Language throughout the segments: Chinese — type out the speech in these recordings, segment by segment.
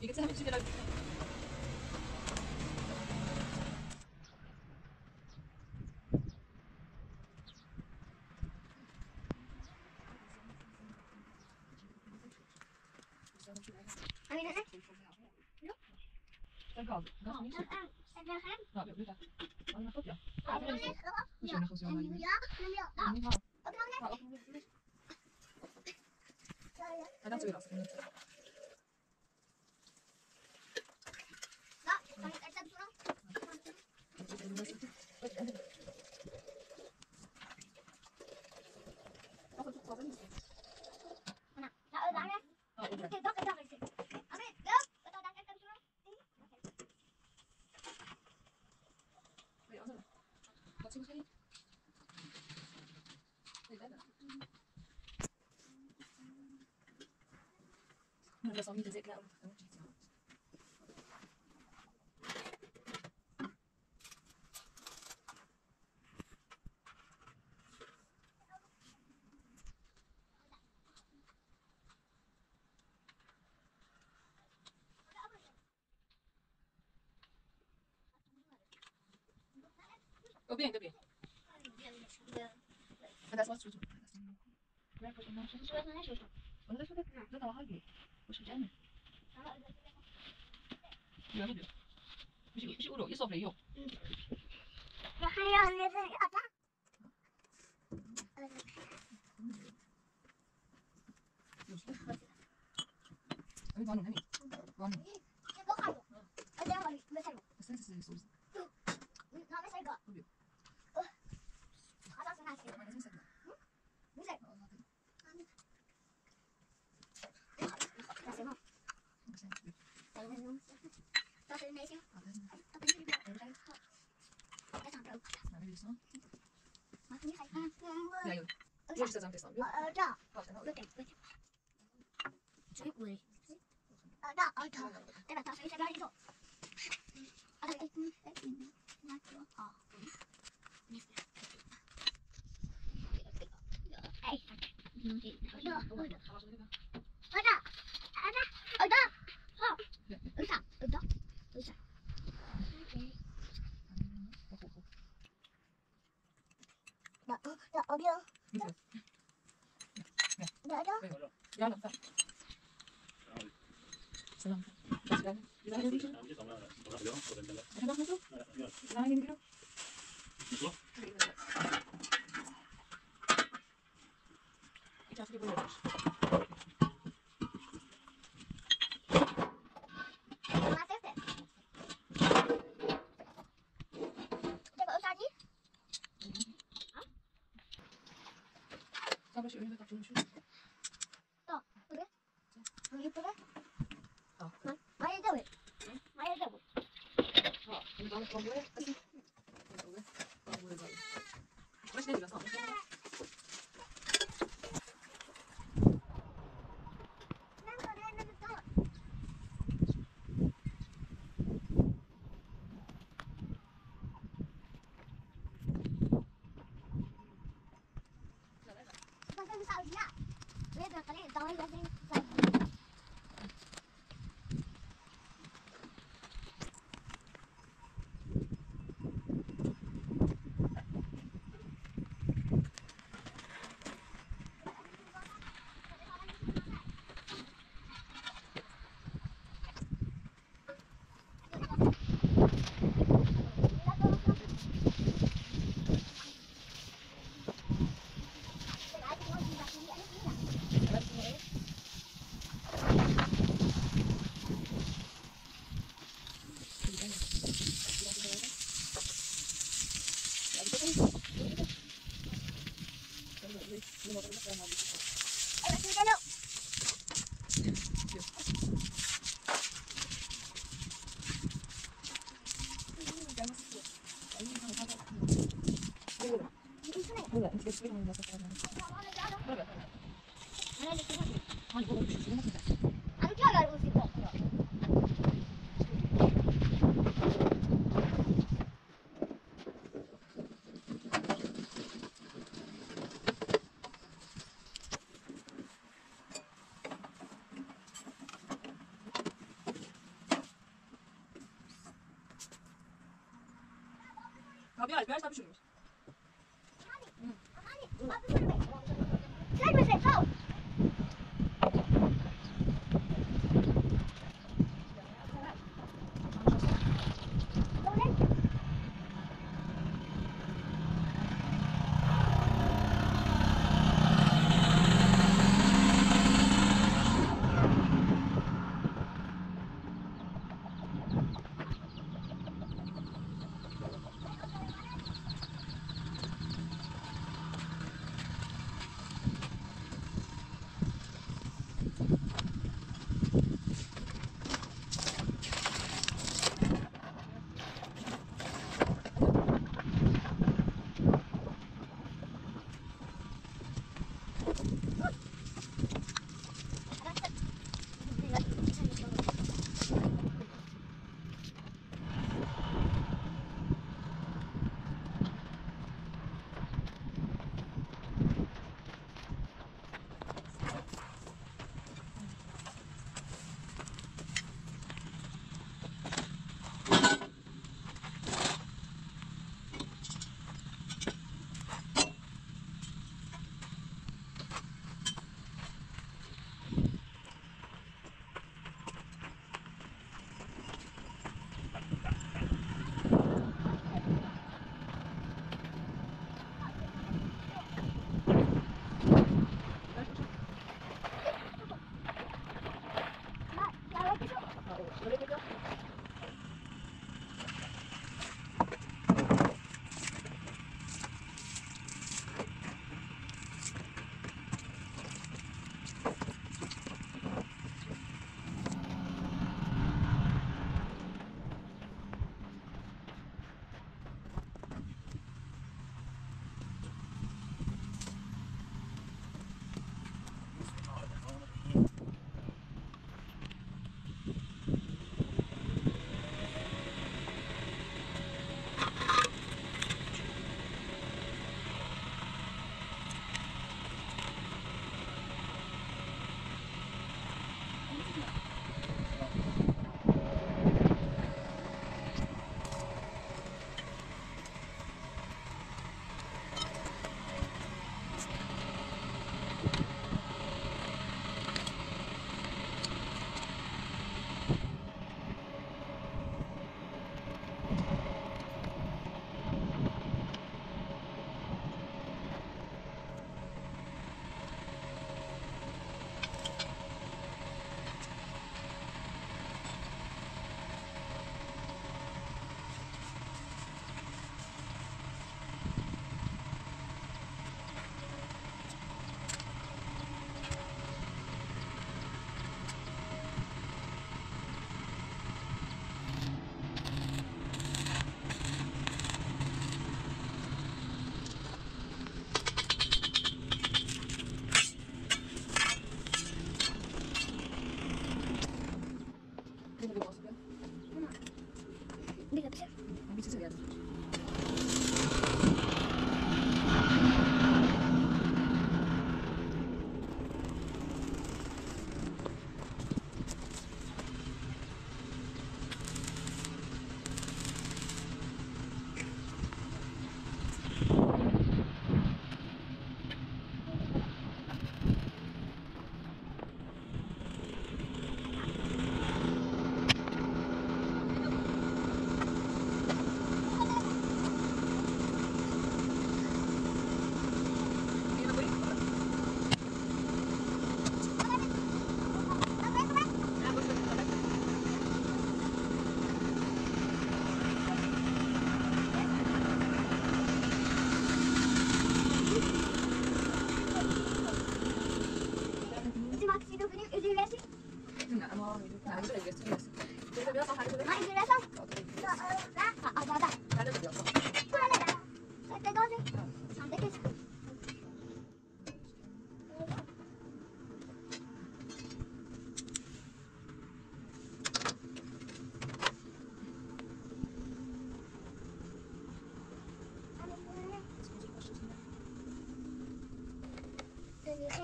一个字还没记得呢还没来来再告诉告诉你们一声啊在这儿哈好了好了来到这里了我那个是不是我个是是我好晕我是真的绝不不是不是物种一说没用嗯你还要那个亚当有事儿没找你赶紧不这个话我没太懂我三十岁的时候三个我是这张对上，我这张，我这张，我这张，我这张，我这，我这张，我这张，我这张，我这张，我这张，我这张，我这张，我这张，我这张，我这张，我这张，我这张，我这张，我这张，Bentar, bentar. Bisa. Oke. Abi Alper tabii şunu. Kijk maar eens, zo.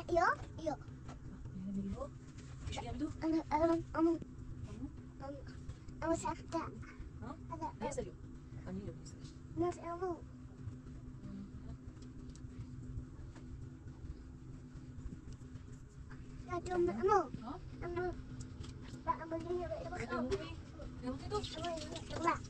Ja, ja. Kijk, jij doet? En en en en wat zegt dat? Huh? Waar is dat? Ah, niet op is dat. Dat is helemaal. Ja, doe maar helemaal. Huh? Helemaal. Waar moet je? Waar?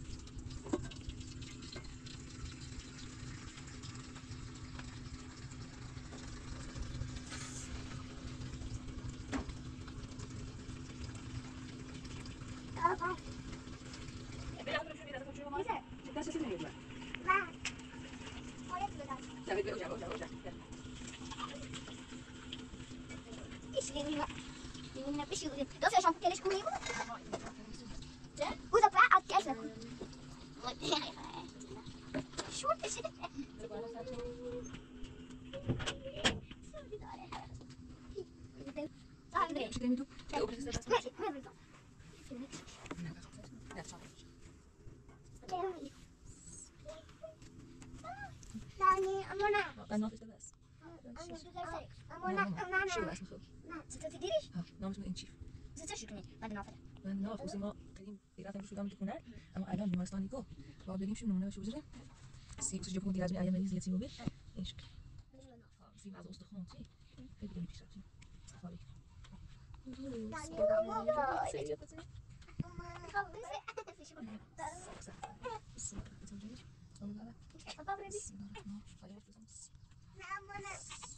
شو اسم خود ستات ديريش نامش من انشيف زت شكرا بعد نافر من ناف وزما قديم رفتم شو دام تكون اما الان بیمارستانی گفت با بریم شو نمونه شو بزنیم سی بسیج بودی لازم ایام مریض یتیم بود این شکل سیم از استخوان تی بدون پیش رفتیم خالی Thank you.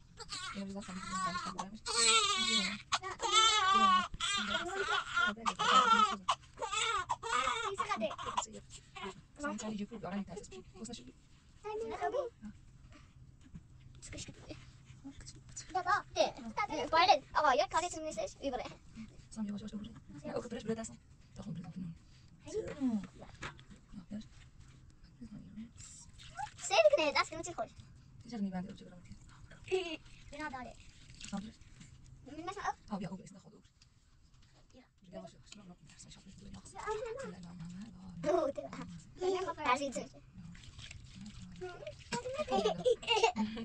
呼び出さなきゃいけないから Säg vilken det är, där ska ni till skoj. Det känner ni väl, jag tycker om. Oh ja, Ober ist nach Ober. Ja. Ja, was ist noch noch? Ich habe nicht gemacht. Da sieht es.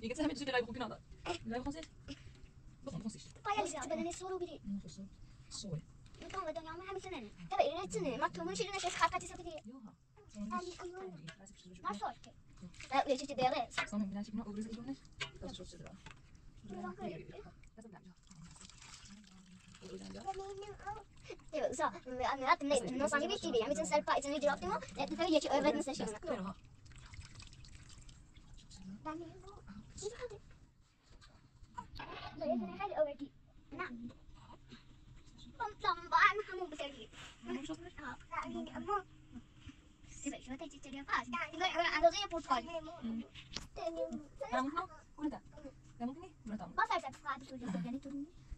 Ik heb het met z'n draaien broekje nodig. Blijf gewoon zitten. Begon gewoon zitten. Ich Papa, jij zit bijna zo rubi. Sorry. Ik kan wat doen, maar heb ik het niet. Dat weet je net niet. Maar toen moet je er net eens gaan kijken, zit het hier. Maar sorry. Dat weet je te beren. Ich habe schon ben je nog over de zon. Dat is zo te draaien. Så, men att nej, någon sanning vet vi, men sen ser på, sen vi drar till mig, det är för jag över den sessionen. Perempuan kamu besar gitu. Kamu sebab cuma tadi cerita apa? Sebab aku tu yang putol. Kamu kau, kau dah. Kamu ni, berapa? Masa saya pernah tu jadi tu ni.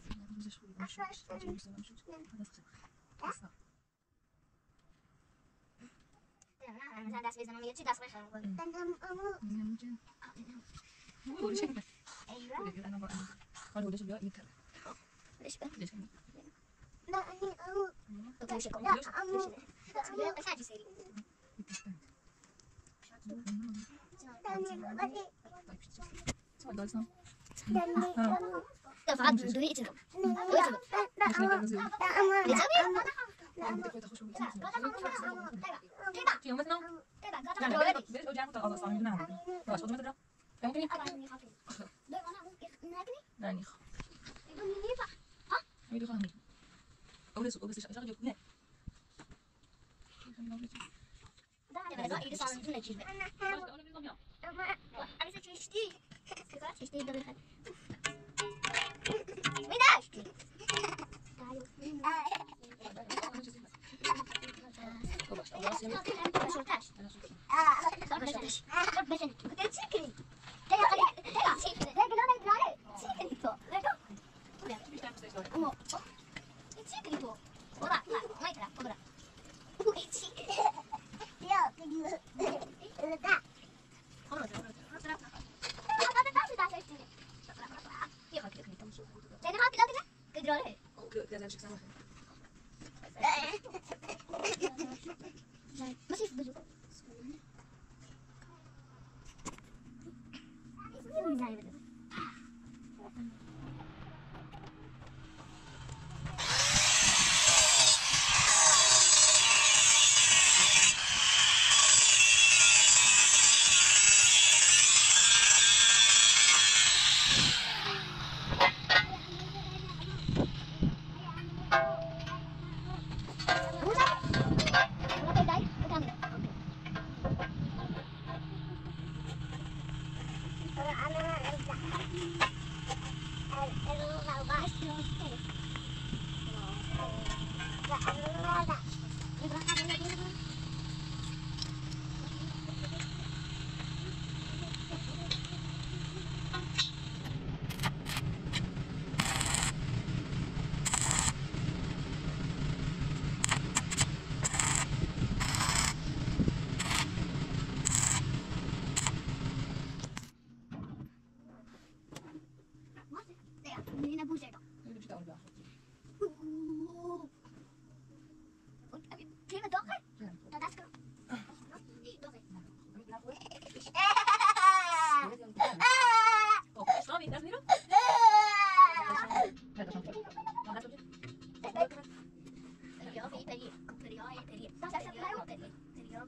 Det är helt över dit. Nej. Bom bom bom han måste säga. Ja, 干嘛？对对对，对对对。projects.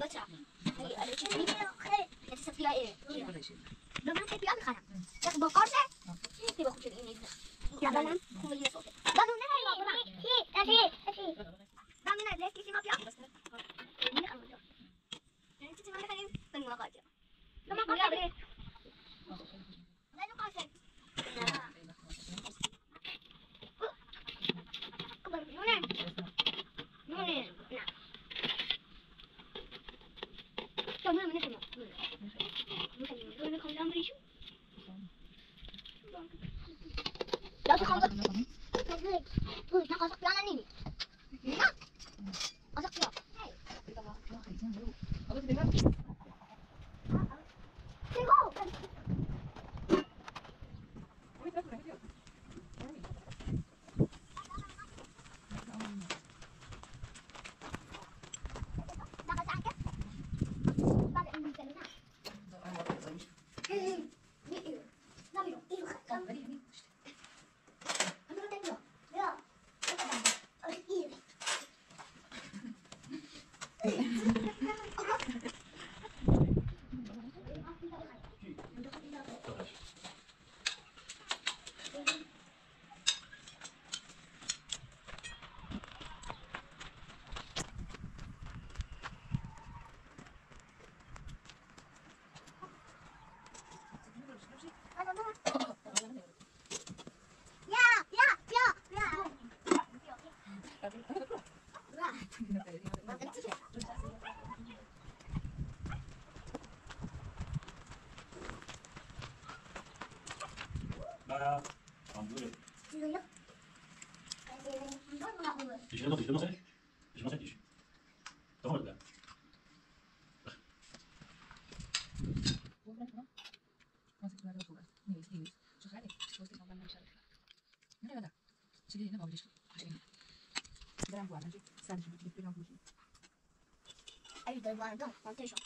بچه ای الان چه میگه خیلی تصفیه ای دوباره تپیان خانم 啊，好无聊。继续。你能不能拿过来？继续弄，继续弄，继续，继续弄，继续。怎么了？不玩了，不玩了，不玩了。你你你，走开！我今天不玩了，走。个的，今天你那把武器是？这个，这样挂上去三十多级，非常高级。还有灯光，放最少。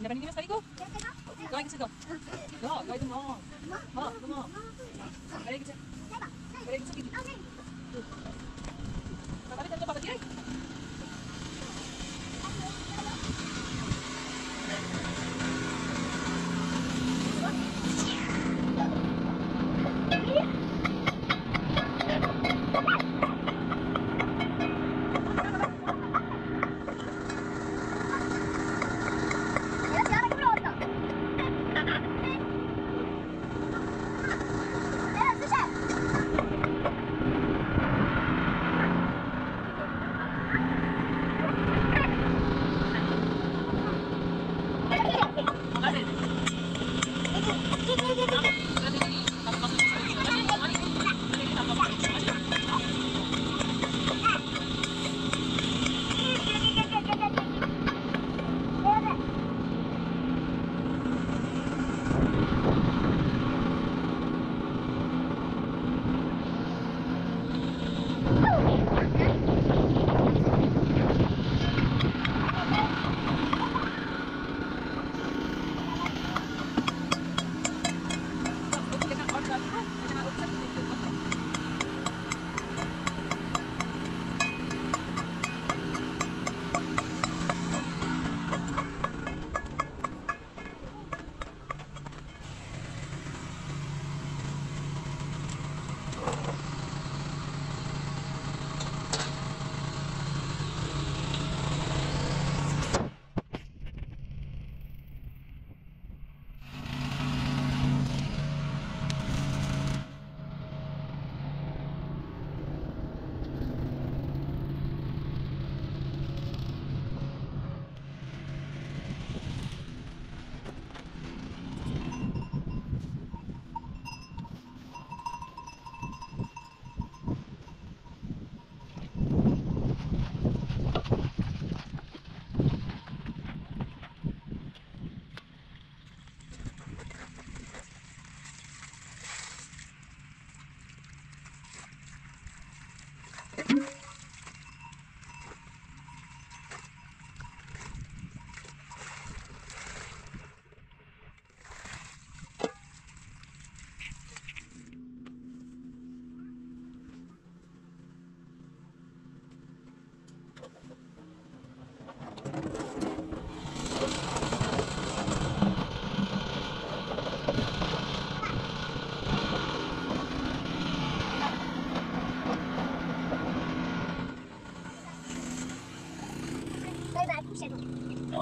Never need to study go. Go, get to go. Go, go, come on. Come on, come on. Ready, get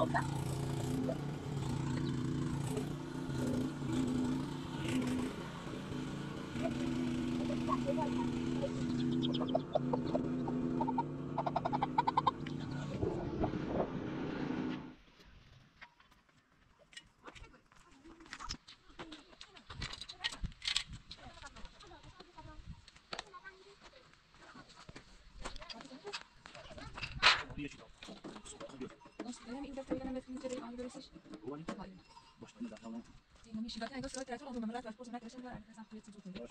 Buraya التي يدرس هو اللي طلع باش نعمل ماشي غير انا قلت لك راه مرات الكورس معاك عشان انا كنسمع في التلفزيون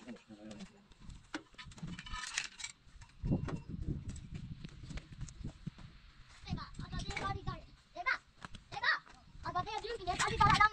Hadi bakalım.